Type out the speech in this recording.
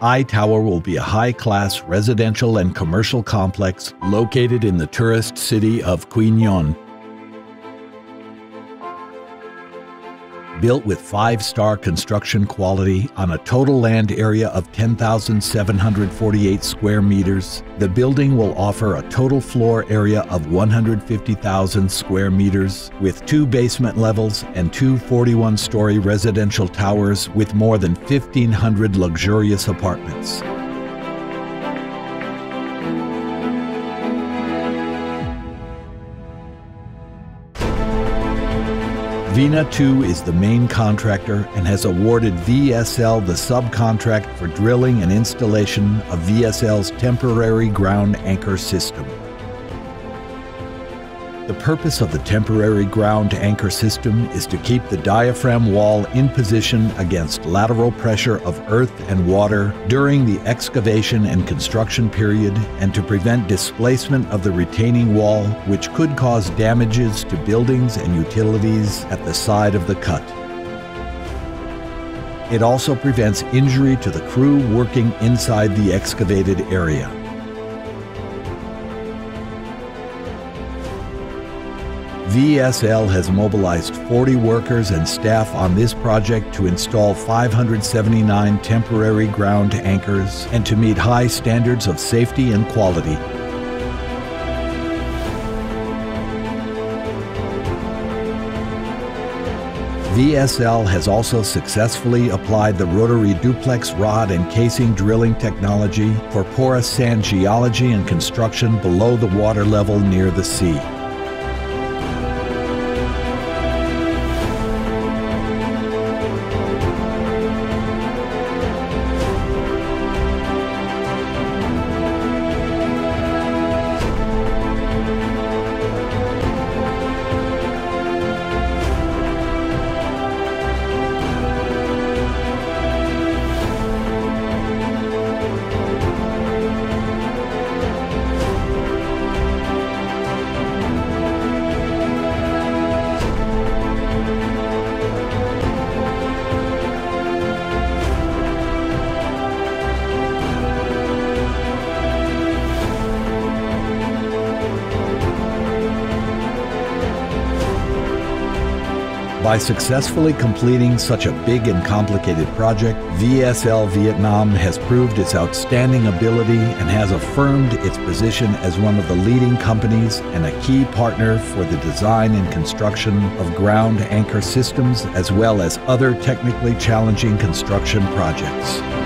iTower will be a high class residential and commercial complex located in the tourist city of Quy Nhon. Built with five star construction quality on a total land area of 10,748 square meters. The building will offer a total floor area of 150,000 square meters with two basement levels and two 41 story residential towers with more than 1,500 luxurious apartments. Vina 2 is the main contractor and has awarded VSL the subcontract for drilling and installation of VSL's temporary ground anchor system. The purpose of the temporary ground anchor system is to keep the diaphragm wall in position against lateral pressure of earth and water during the excavation and construction period and to prevent displacement of the retaining wall, which could cause damages to buildings and utilities at the side of the cut. It also prevents injury to the crew working inside the excavated area. VSL has mobilized 40 workers and staff on this project to install 579 temporary ground anchors and to meet high standards of safety and quality. VSL has also successfully applied the rotary duplex rod and casing drilling technology for porous sand geology and construction below the water level near the sea. By successfully completing such a big and complicated project, VSL Vietnam has proved its outstanding ability and has affirmed its position as one of the leading companies and a key partner for the design and construction of ground anchor systems as well as other technically challenging construction projects.